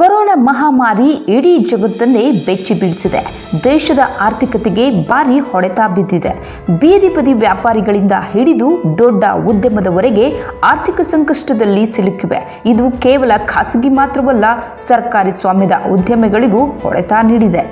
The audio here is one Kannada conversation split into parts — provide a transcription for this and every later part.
ಕೊರೋನಾ ಮಹಾಮಾರಿ ಇಡೀ ಜಗತ್ತನ್ನೇ ಬೆಚ್ಚಿ ಬೀಳಿಸಿದೆ. ದೇಶದ ಆರ್ಥಿಕತೆಗೆ ಭಾರಿ ಹೊಡೆತ ಬಿದ್ದಿದೆ. ಬೀದಿ ಬದಿ ವ್ಯಾಪಾರಿಗಳಿಂದ ಹಿಡಿದು ದೊಡ್ಡ ಉದ್ಯಮದವರೆಗೆ ಆರ್ಥಿಕ ಸಂಕಷ್ಟದಲ್ಲಿ ಸಿಲುಕಿವೆ. ಇದು ಕೇವಲ ಖಾಸಗಿ ಮಾತ್ರವಲ್ಲ, ಸರ್ಕಾರಿ ಸ್ವಾಮ್ಯದ ಉದ್ಯಮಿಗಳಿಗೂ ಹೊಡೆತ ನೀಡಿದೆ.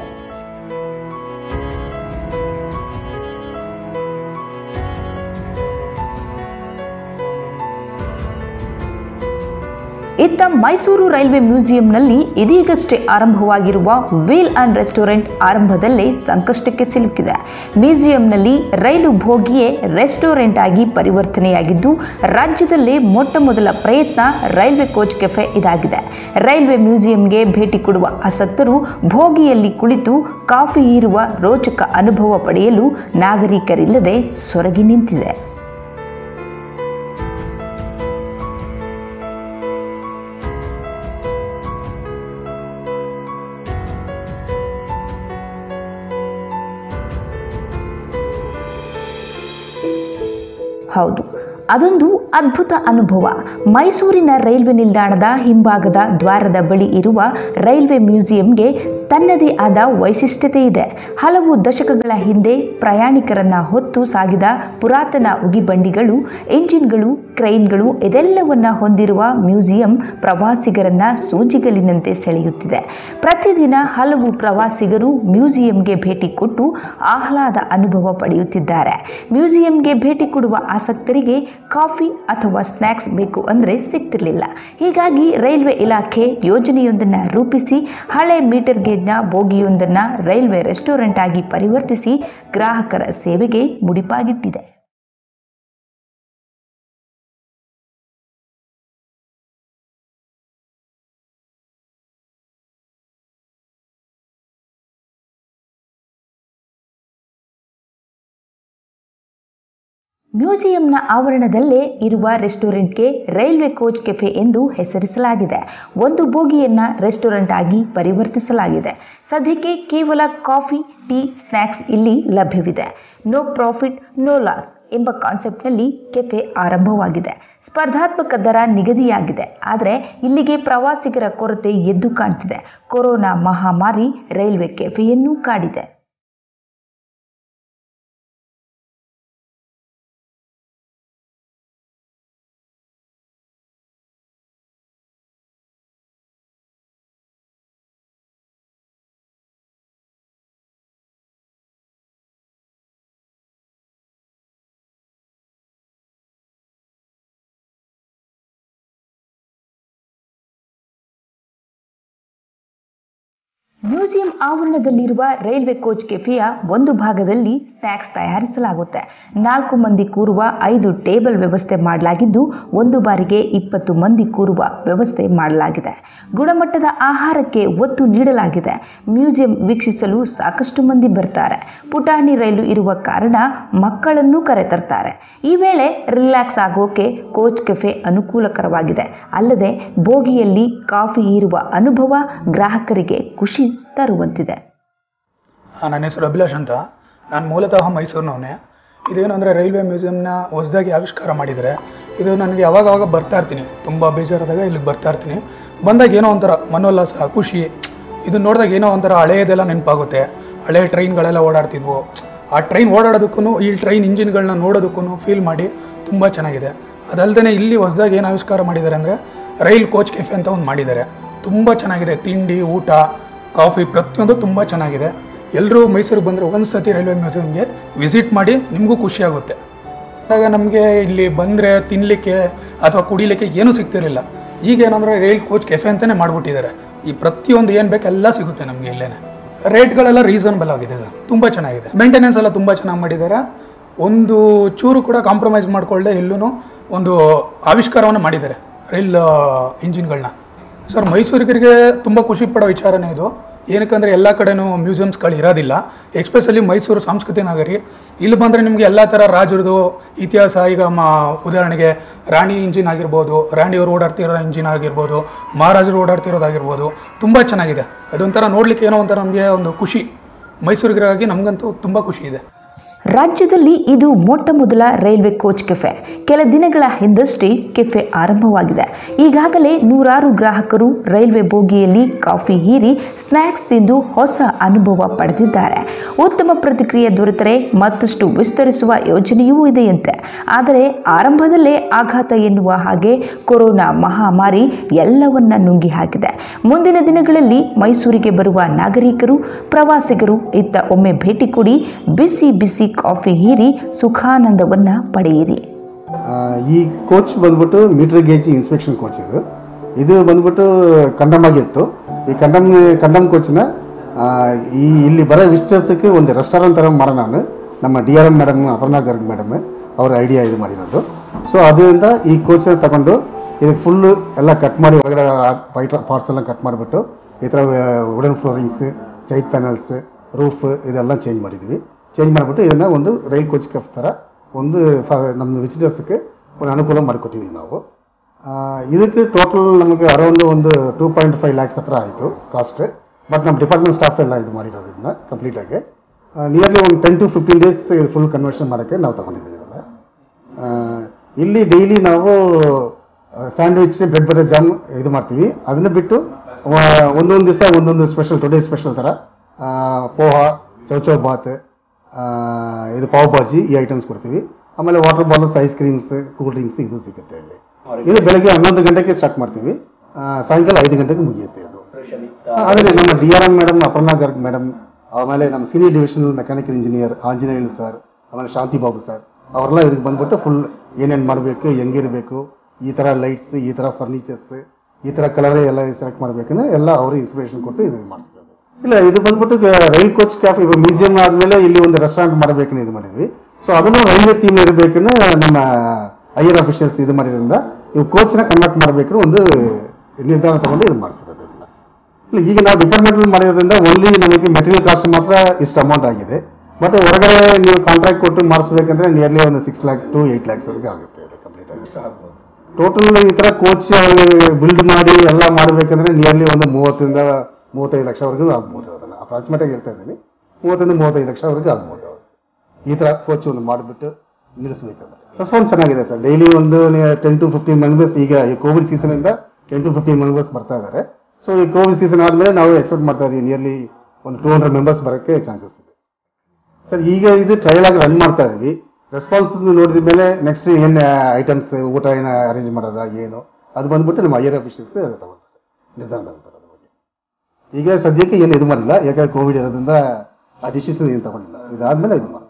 ಇತ್ತ ಮೈಸೂರು ರೈಲ್ವೆ ಮ್ಯೂಸಿಯಂನಲ್ಲಿ ಇದೀಗಷ್ಟೇ ಆರಂಭವಾಗಿರುವ ವೀಲ್ ಅಂಡ್ ರೆಸ್ಟೋರೆಂಟ್ ಆರಂಭದಲ್ಲೇ ಸಂಕಷ್ಟಕ್ಕೆ ಸಿಲುಕಿದೆ. ಮ್ಯೂಸಿಯಂನಲ್ಲಿ ರೈಲು ಭೋಗಿಯೇ ರೆಸ್ಟೋರೆಂಟ್ ಆಗಿ ಪರಿವರ್ತನೆಯಾಗಿದ್ದು, ರಾಜ್ಯದಲ್ಲೇ ಮೊಟ್ಟ ಮೊದಲ ಪ್ರಯತ್ನ ರೈಲ್ವೆ ಕೋಚ್ ಕೆಫೆ ಇದಾಗಿದೆ. ರೈಲ್ವೆ ಮ್ಯೂಸಿಯಂಗೆ ಭೇಟಿ ಕೊಡುವ ಆಸಕ್ತರು ಭೋಗಿಯಲ್ಲಿ ಕುಳಿತು ಕಾಫಿ ಹೀರುವ ರೋಚಕ ಅನುಭವ ಪಡೆಯಲು ನಾಗರಿಕರಿಲ್ಲದೆ ಸೊರಗಿ ನಿಂತಿದೆ. ಹೌದು. ಅದೊಂದು ಅದ್ಭುತ ಅನುಭವ. ಮೈಸೂರಿನ ರೈಲ್ವೆ ನಿಲ್ದಾಣದ ಹಿಂಭಾಗದ ದ್ವಾರದ ಬಳಿ ಇರುವ ರೈಲ್ವೆ ಮ್ಯೂಸಿಯಂಗೆ ತನ್ನದೇ ಆದ ವೈಶಿಷ್ಟ್ಯತೆ ಇದೆ. ಹಲವು ದಶಕಗಳ ಹಿಂದೆ ಪ್ರಯಾಣಿಕರನ್ನ ಹೊತ್ತು ಸಾಗಿದ ಪುರಾತನ ಉಗಿಬಂಡಿಗಳು ಎಂಜಿನ್ಗಳು ಕ್ರೈನ್ಗಳು ಇದೆಲ್ಲವನ್ನ ಹೊಂದಿರುವ ಮ್ಯೂಸಿಯಂ ಪ್ರವಾಸಿಗರನ್ನ ಸೂಜಿಗಲಿನಂತೆ ಸೆಳೆಯುತ್ತಿದೆ. ಪ್ರತಿದಿನ ಹಲವು ಪ್ರವಾಸಿಗರು ಮ್ಯೂಸಿಯಂಗೆ ಭೇಟಿ ಕೊಟ್ಟು ಆಹ್ಲಾದ ಅನುಭವ ಪಡೆಯುತ್ತಿದ್ದಾರೆ. ಮ್ಯೂಸಿಯಂಗೆ ಭೇಟಿ ಕೊಡುವ ಆಸಕ್ತರಿಗೆ ಕಾಫಿ ಅಥವಾ ಸ್ನ್ಯಾಕ್ಸ್ ಬೇಕು ಅಂದರೆ ಸಿಗ್ತಿರಲಿಲ್ಲ. ಹೀಗಾಗಿ ರೈಲ್ವೆ ಇಲಾಖೆ ಯೋಜನೆಯೊಂದನ್ನು ರೂಪಿಸಿ, ಹಳೆ ಮೀಟರ್ ಗೇಜ್ನ ಬೋಗಿಯೊಂದನ್ನು ರೈಲ್ವೆ ರೆಸ್ಟೋರೆಂಟ್ ಆಗಿ ಪರಿವರ್ತಿಸಿ ಗ್ರಾಹಕರ ಸೇವೆಗೆ ಮುಡಿಪಾಗಿಟ್ಟಿದೆ. ಮ್ಯೂಸಿಯಂನ ಆವರಣದಲ್ಲೇ ಇರುವ ರೆಸ್ಟೋರೆಂಟ್ಗೆ ರೈಲ್ವೆ ಕೋಚ್ ಕೆಫೆ ಎಂದು ಹೆಸರಿಸಲಾಗಿದೆ. ಒಂದು ಬೋಗಿಯನ್ನು ರೆಸ್ಟೋರೆಂಟ್ ಆಗಿ ಪರಿವರ್ತಿಸಲಾಗಿದೆ. ಸದ್ಯಕ್ಕೆ ಕೇವಲ ಕಾಫಿ, ಟೀ ಸ್ನ್ಯಾಕ್ಸ್ ಇಲ್ಲಿ ಲಭ್ಯವಿದೆ. ನೋ ಪ್ರಾಫಿಟ್, ನೋ ಲಾಸ್ ಎಂಬ ಕಾನ್ಸೆಪ್ಟ್ನಲ್ಲಿ ಕೆಫೆ ಆರಂಭವಾಗಿದೆ. ಸ್ಪರ್ಧಾತ್ಮಕ ದರ ನಿಗದಿಯಾಗಿದೆ. ಆದರೆ ಇಲ್ಲಿಗೆ ಪ್ರವಾಸಿಗರ ಕೊರತೆ ಎದ್ದು ಕಾಣ್ತಿದೆ. ಕೊರೋನಾ ಮಹಾಮಾರಿ ರೈಲ್ವೆ ಕೆಫೆಯನ್ನೂ ಕಾಡಿದೆ. ಮ್ಯೂಸಿಯಂ ಆವರಣದಲ್ಲಿರುವ ರೈಲ್ವೆ ಕೋಚ್ ಕೆಫೆಯ ಒಂದು ಭಾಗದಲ್ಲಿ ಸ್ನ್ಯಾಕ್ಸ್ ತಯಾರಿಸಲಾಗುತ್ತೆ. ನಾಲ್ಕು ಮಂದಿ ಕೂರುವ ಐದು ಟೇಬಲ್ ವ್ಯವಸ್ಥೆ ಮಾಡಲಾಗಿದ್ದು, ಒಂದು ಬಾರಿಗೆ ಇಪ್ಪತ್ತು ಮಂದಿ ಕೂರುವ ವ್ಯವಸ್ಥೆ ಮಾಡಲಾಗಿದೆ. ಗುಣಮಟ್ಟದ ಆಹಾರಕ್ಕೆ ಒತ್ತು ನೀಡಲಾಗಿದೆ. ಮ್ಯೂಸಿಯಂ ವೀಕ್ಷಿಸಲು ಸಾಕಷ್ಟು ಮಂದಿ ಬರ್ತಾರೆ. ಪುಟಾಣಿ ರೈಲು ಇರುವ ಕಾರಣ ಮಕ್ಕಳನ್ನು ಕರೆತರ್ತಾರೆ. ಈ ವೇಳೆ ರಿಲ್ಯಾಕ್ಸ್ ಆಗೋಕೆ ಕೋಚ್ ಕೆಫೆ ಅನುಕೂಲಕರವಾಗಿದೆ. ಅಲ್ಲದೆ ಬೋಗಿಯಲ್ಲಿ ಕಾಫಿ ಇರುವ ಅನುಭವ ಗ್ರಾಹಕರಿಗೆ ಖುಷಿ ತರುವಂತಿದೆ. ನನ್ನ ಹೆಸರು ಅಭಿಲಾಷ್ ಅಂತ. ನಾನು ಮೂಲತಃ ಮೈಸೂರಿನವನೇ. ಇದೇನು ಅಂದರೆ ರೈಲ್ವೆ ಮ್ಯೂಸಿಯಂನ ಹೊಸದಾಗಿ ಆವಿಷ್ಕಾರ ಮಾಡಿದ್ದಾರೆ ಇದು ನನಗೆ ಯಾವಾಗವಾಗ ಬರ್ತಾ ಇರ್ತೀನಿ. ತುಂಬ ಬೇಜಾರಾದಾಗ ಇಲ್ಲಿಗೆ ಬರ್ತಾ ಇರ್ತೀನಿ. ಬಂದಾಗ ಏನೋ ಒಂಥರ ಮನೋಲ್ಲಾಸ, ಖುಷಿ. ಇದನ್ನ ನೋಡಿದಾಗ ಏನೋ ಒಂಥರ ಹಳೆಯದೆಲ್ಲ ನೆನಪಾಗುತ್ತೆ. ಹಳೆ ಟ್ರೈನ್ಗಳೆಲ್ಲ ಓಡಾಡ್ತಿದ್ವು. ಆ ಟ್ರೈನ್ ಓಡಾಡೋದಕ್ಕೂ ಈ ಟ್ರೈನ್ ಇಂಜಿನ್ಗಳನ್ನ ನೋಡೋದಕ್ಕೂ ಫೀಲ್ ಮಾಡಿ ತುಂಬ ಚೆನ್ನಾಗಿದೆ. ಅದಲ್ಲದೆ ಇಲ್ಲಿ ಹೊಸದಾಗಿ ಏನು ಆವಿಷ್ಕಾರ ಮಾಡಿದ್ದಾರೆ ಅಂದರೆ ರೈಲ್ ಕೋಚ್ ಕೆಫೆ ಅಂತ ಒಂದು ಮಾಡಿದ್ದಾರೆ. ತುಂಬ ಚೆನ್ನಾಗಿದೆ ತಿಂಡಿ, ಊಟ ಕಾಫಿ ಪ್ರತಿಯೊಂದು ತುಂಬ ಚೆನ್ನಾಗಿದೆ. ಎಲ್ಲರೂ ಮೈಸೂರಿಗೆ ಬಂದರೆ ಒಂದು ಸತಿ ರೈಲ್ವೆ ಮ್ಯೂಸಿಯಮ್ಗೆ ವಿಸಿಟ್ ಮಾಡಿ ನಿಮಗೂ ಖುಷಿಯಾಗುತ್ತೆ ಆಗ ನಮಗೆ ಇಲ್ಲಿ ಬಂದರೆ ತಿನ್ನಲಿಕ್ಕೆ ಅಥವಾ ಕುಡಿಲಿಕ್ಕೆ ಏನೂ ಸಿಗ್ತಿರಲಿಲ್ಲ. ಈಗ ಏನಂದರೆ ರೈಲ್ ಕೋಚ್ ಕೆಫೆ ಅಂತಲೇ ಮಾಡಿಬಿಟ್ಟಿದ್ದಾರೆ. ಈ ಪ್ರತಿಯೊಂದು ಏನು ಬೇಕು ಎಲ್ಲ ಸಿಗುತ್ತೆ ನಮಗೆ ಇಲ್ಲೇ ರೇಟ್ಗಳೆಲ್ಲ ರೀಸನಬಲ್ ಆಗಿದೆ ಸರ್. ತುಂಬ ಚೆನ್ನಾಗಿದೆ. ಮೇಂಟೆನೆನ್ಸ್ ಎಲ್ಲ ತುಂಬ ಚೆನ್ನಾಗಿ ಮಾಡಿದ್ದಾರೆ. ಒಂದು ಚೂರು ಕೂಡ ಕಾಂಪ್ರಮೈಸ್ ಮಾಡಿಕೊಳ್ಳದೆ ಎಲ್ಲೂ ಒಂದು ಆವಿಷ್ಕಾರವನ್ನು ಮಾಡಿದ್ದಾರೆ. ರೈಲ್ ಇಂಜಿನ್ಗಳನ್ನ ಸರ್, ಮೈಸೂರಿಗರಿಗೆ ತುಂಬ ಖುಷಿ ಪಡೋ ವಿಚಾರನೇ ಇದು. ಏನಕ್ಕಂದರೆ ಎಲ್ಲ ಕಡೆನೂ ಮ್ಯೂಸಿಯಮ್ಸ್ಗಳು ಇರೋದಿಲ್ಲ. ಎಕ್ಸ್ಪೆಷಲಿ ಮೈಸೂರು ಸಾಂಸ್ಕೃತಿಕ ನಗರಿ. ಇಲ್ಲಿ ಬಂದರೆ ನಿಮಗೆ ಎಲ್ಲ ಥರ ರಾಜರದು ಇತಿಹಾಸ, ಈಗ ಮಾ, ಉದಾಹರಣೆಗೆ ರಾಣಿ ಇಂಜಿನ್ ಆಗಿರ್ಬೋದು, ರಾಣಿಯವರು ಓಡಾಡ್ತಿರೋ ಇಂಜಿನ್ ಆಗಿರ್ಬೋದು, ಮಹಾರಾಜರು ಓಡಾಡ್ತಿರೋದಾಗಿರ್ಬೋದು, ತುಂಬ ಚೆನ್ನಾಗಿದೆ. ಅದೊಂಥರ ನೋಡಲಿಕ್ಕೆ ಏನೋ ಒಂಥರ ನಮಗೆ ಒಂದು ಖುಷಿ. ಮೈಸೂರಿಗರಾಗಿ ನಮಗಂತೂ ತುಂಬ ಖುಷಿ ಇದೆ. ರಾಜ್ಯದಲ್ಲಿ ಇದು ಮೊಟ್ಟ ಮೊದಲ ರೈಲ್ವೆ ಕೋಚ್ ಕೆಫೆ. ಕೆಲ ದಿನಗಳ ಹಿಂದಷ್ಟೇ ಕೆಫೆ ಆರಂಭವಾಗಿದೆ. ಈಗಾಗಲೇ ನೂರಾರು ಗ್ರಾಹಕರು ರೈಲ್ವೆ ಬೋಗಿಯಲ್ಲಿ ಕಾಫಿ ಹೀರಿ ಸ್ನ್ಯಾಕ್ಸ್ ತಿಂದು ಹೊಸ ಅನುಭವ ಪಡೆದಿದ್ದಾರೆ. ಉತ್ತಮ ಪ್ರತಿಕ್ರಿಯೆ ದೊರೆತರೆ ಮತ್ತಷ್ಟು ವಿಸ್ತರಿಸುವ ಯೋಜನೆಯೂ ಇದೆಯಂತೆ. ಆದರೆ ಆರಂಭದಲ್ಲೇ ಆಘಾತ ಎನ್ನುವ ಹಾಗೆ ಕೊರೋನಾ ಮಹಾಮಾರಿ ಎಲ್ಲವನ್ನ ನುಂಗಿ ಹಾಕಿದೆ ಮುಂದಿನ ದಿನಗಳಲ್ಲಿ ಮೈಸೂರಿಗೆ ಬರುವ ನಾಗರಿಕರು, ಪ್ರವಾಸಿಗರು ಇತ್ತ ಒಮ್ಮೆ ಭೇಟಿ ಕೊಡಿ. ಬಿಸಿ ಬಿಸಿ ಕಾಫಿ ಹೀರಿ ಸುಖಾನಂದವನ್ನ ಪಡೆಯಿರಿ. ಈ ಕೋಚ್ ಬಂದ್ಬಿಟ್ಟು ಮೀಟರ್ ಗೇಜ್ ಇನ್ಸ್ಪೆಕ್ಷನ್ ಕೋಚ್ ಇದು. ಇದು ಬಂದ್ಬಿಟ್ಟು ಕಂಡಮ್ ಆಗಿತ್ತು ಈ ಕಂಡಮ್ ಕಂಡಮ್ ಕೋಚ್ನ ಈ ಇಲ್ಲಿ ಬರೋ ವಿಸಿಟರ್ಸ್ಗೆ ಒಂದು ರೆಸ್ಟೋರೆಂಟ್ ಥರ ಮಾಡೋಣ ನಾನು. ನಮ್ಮ D R M madam, Aparna Garg madam, ಅವ್ರ ಐಡಿಯಾ ಇದು ಮಾಡಿರೋದು. ಸೊ, ಅದರಿಂದ ಈ ಕೋಚನ್ನ ತಗೊಂಡು ಇದಕ್ಕೆ ಫುಲ್ಲು ಎಲ್ಲ ಕಟ್ ಮಾಡಿ ಒಳಗಡೆ ವೈಟ್ ಪಾರ್ಟ್ಸ್ ಎಲ್ಲ ಕಟ್ ಮಾಡಿಬಿಟ್ಟು ಈ ಥರ wooden floorings side panels roof ಇದೆಲ್ಲ ಚೇಂಜ್ ಮಾಡಿದ್ವಿ. ಚೇಂಜ್ ಮಾಡಿಬಿಟ್ಟು ಇದನ್ನು ಒಂದು ರೈಲ್ ಕೋಚ್ ಥರ ಒಂದು ಫ ನಮ್ಮ ವಿಸಿಟರ್ಸ್ಗೆ ಒಂದು ಅನುಕೂಲ ಮಾಡಿಕೊಟ್ಟಿದ್ದೀವಿ ನಾವು. ಇದಕ್ಕೆ ಟೋಟಲ್ ನಮಗೆ ಅರೌಂಡ್ ಒಂದು ಟೂ ಪಾಯಿಂಟ್ ಫೈವ್ ಲ್ಯಾಕ್ಸ್ ಹತ್ರ ಆಯಿತು ಕಾಸ್ಟ್ ಬಟ್ ನಮ್ಮ ಡಿಪಾರ್ಟ್ಮೆಂಟ್ ಸ್ಟಾಫ್ ಎಲ್ಲ ಇದು ಮಾಡಿರೋದ್ರಿಂದ ಕಂಪ್ಲೀಟಾಗಿ ನಿಯರ್ಲಿ ಒಂದು ten to fifteen days full conversion ಮಾಡೋಕ್ಕೆ ನಾವು ತಗೊಂಡಿದ್ದೀವಿ ಇದನ್ನು. ಇಲ್ಲಿ ಡೈಲಿ ನಾವು ಸ್ಯಾಂಡ್ವಿಚ್ ಬ್ರೆಡ್ ಬಟರ್ ಜಾಮ್ ಇದು ಮಾಡ್ತೀವಿ. ಅದನ್ನು ಬಿಟ್ಟು ಒಂದೊಂದು ದಿವಸ ಒಂದೊಂದು ಸ್ಪೆಷಲ್ ಟುಡೇ ಸ್ಪೆಷಲ್ ಥರ ಪೋಹಾ ಚೌಚೌ ಬಾತ್ ಇದು ಪಾವ್ ಭಾಜಿ ಈ ಐಟಮ್ಸ್ ಕೊಡ್ತೀವಿ. ಆಮೇಲೆ water bottles ice creams cool drinks ಇದು ಸಿಗುತ್ತೆ ಇಲ್ಲಿ. ಇದು ಬೆಳಗ್ಗೆ ಹನ್ನೊಂದು ಗಂಟೆಗೆ ಸ್ಟಾರ್ಟ್ ಮಾಡ್ತೀವಿ. ಸಾಯಂಕಾಲ ಐದು ಗಂಟೆಗೆ ಮುಗಿಯುತ್ತೆ ಅದು. ಆದರೆ ನಮ್ಮ D R M madam Aparna Garg madam ಆಮೇಲೆ ನಮ್ಮ senior divisional mechanical engineer Anjaneyal sir ಆಮೇಲೆ ಶಾಂತಿ ಬಾಬು ಸರ್ ಅವರೆಲ್ಲ ಇದಕ್ಕೆ ಬಂದ್ಬಿಟ್ಟು ಫುಲ್ ಏನೇನು ಮಾಡಬೇಕು ಹೆಂಗಿರಬೇಕು ಈ ಥರ ಲೈಟ್ಸ್ ಈ ಥರ ಫರ್ನಿಚರ್ಸ್ ಈ ಥರ ಕಲರೇ ಎಲ್ಲ ಸೆಲೆಕ್ಟ್ ಮಾಡಬೇಕನ್ನ ಎಲ್ಲ ಅವರು ಇನ್ಸ್ಪಿರೇಷನ್ ಕೊಟ್ಟು ಇದು ಮಾಡಿಸ್ಬೋದು. ಇಲ್ಲ ಇದು ಬಂದ್ಬಿಟ್ಟು ರೈಲ್ ಕೋಚ್ ಕ್ಯಾಫ್ ಇವಾಗ ಮ್ಯೂಸಿಯಂ ಆದಮೇಲೆ ಇಲ್ಲಿ ಒಂದು ರೆಸ್ಟೋರೆಂಟ್ ಮಾಡಬೇಕನ್ನ ಇದು ಮಾಡಿದ್ವಿ ಸೊ ಅದನ್ನು ರೈಲ್ವೆ ಥೀಮ್ ಇರಬೇಕನ್ನ ನಮ್ಮ ಐಯರ್ ಅಫಿಷಿಯಲ್ಸ್ ಇದು ಮಾಡಿದ್ರಿಂದ ಇವು ಕೋಚ್ನ ಕನ್ವರ್ಟ್ ಮಾಡಬೇಕು ಒಂದು ನಿರ್ಧಾರ ತಗೊಂಡು ಇದು ಮಾಡಿಸಿರೋದು ಇಲ್ಲ ಈಗ ನಾವು ಡಿಪಾರ್ಟ್ಮೆಂಟ್ ಮಾಡಿರೋದ್ರಿಂದ ಓನ್ಲಿ ನಮಗೆ ಮೆಟೀರಿಯಲ್ ಕಾಸ್ಟ್ ಮಾತ್ರ ಇಷ್ಟು ಅಮೌಂಟ್ ಆಗಿದೆ. ಬಟ್ ಹೊರಗಡೆ ನೀವು ಕಾಂಟ್ರಾಕ್ಟ್ ಕೊಟ್ಟು ಮಾಡಿಸ್ಬೇಕಂದ್ರೆ ನಿಯರ್ಲಿ ಒಂದು ಸಿಕ್ಸ್ ಲ್ಯಾಕ್ ಟು ಏಯ್ಟ್ ಲ್ಯಾಕ್ಸ್ವರೆಗೆ ಆಗುತ್ತೆ ಇದು ಕಂಪ್ಲೀಟ್ ಆಗಿ ಟೋಟಲ್ ಈ ಥರ ಕೋಚ್ ಬಿಲ್ಡ್ ಮಾಡಿ ಎಲ್ಲ ಮಾಡಬೇಕಂದ್ರೆ ನಿಯರ್ಲಿ ಒಂದು ಮೂವತ್ತರಿಂದ ಮೂವತ್ತೈದು ಲಕ್ಷವರೆಗೂ ಆಗ್ಬೋದು ಅದನ್ನು. ಅಪ್ರಾಕ್ಸಿಮೇಟ್ ಆಗಿ ಹೇಳ್ತಾ ಇದ್ದೀನಿ. ಮೂವತ್ತರಿಂದ ಮೂವತ್ತೈದು ಲಕ್ಷವರೆಗೂ ಆಗ್ಬೋದು ಅವರು ಈ ಥರ ಕೋಚ್ ಒಂದು ಮಾಡಿಬಿಟ್ಟು ನಿಲ್ಲಿಸ್ಬೇಕಂದ್ರೆ. ರೆಸ್ಪಾನ್ಸ್ ಚೆನ್ನಾಗಿದೆ ಸರ್. ಡೈಲಿ ಒಂದು ಟೆನ್ ಟು ಫಿಫ್ಟೀನ್ ಮೆಂಬರ್ಸ್ ಈಗ ಈ ಕೋವಿಡ್ ಸೀಸನಿಂದ ಟೆನ್ ಟು ಫಿಫ್ಟೀನ್ ಮೆಂಬರ್ಸ್ ಬರ್ತಾ ಇದ್ದಾರೆ ಸೊ ಈ ಕೋವಿಡ್ ಸೀಸನ್ ಆದಮೇಲೆ ನಾವು ಎಕ್ಸ್ಪೆಕ್ಟ್ ಮಾಡ್ತಾ ಇದ್ದೀವಿ ನಿಯರ್ಲಿ ಒಂದು ಟೂ ಹಂಡ್ರೆಡ್ ಮೆಂಬರ್ಸ್ ಬರೋಕ್ಕೆ ಚಾನ್ಸಸ್ ಇದೆ. ಸರ್ ಈಗ ಇದು ಟ್ರಯಲ್ ಆಗಿ ರನ್ ಮಾಡ್ತಾ ಇದೀವಿ ರೆಸ್ಪಾನ್ಸ್ ನೋಡಿದ ಮೇಲೆ ನೆಕ್ಸ್ಟ್ ಏನು ಐಟಮ್ಸ್ ಊಟ ಏನು ಅರೇಂಜ್ ಮಾಡೋದಾ, ಏನು? ಅದು ಬಂದ್ಬಿಟ್ಟು ನಮ್ಮ ಐಯರ್ ಅಫಿಷಿಯಲ್ಸ್ ತಗೊಳ್ತಾರೆ. ನಿರ್ಧಾರ ತಗೊಳ್ತಾರೆ ಈಗ ಸದ್ಯಕ್ಕೆ ಏನು ಇದು ಮಾಡಿಲ್ಲ. ಯಾಕಂದ್ರೆ ಕೋವಿಡ್ ಇರೋದ್ರಿಂದ ಆ ಡಿಸಿಷನ್ ಏನು ತಗೊಂಡಿಲ್ಲ. ಇದಾದ್ಮೇಲೆ ಇದು ಮಾಡಿ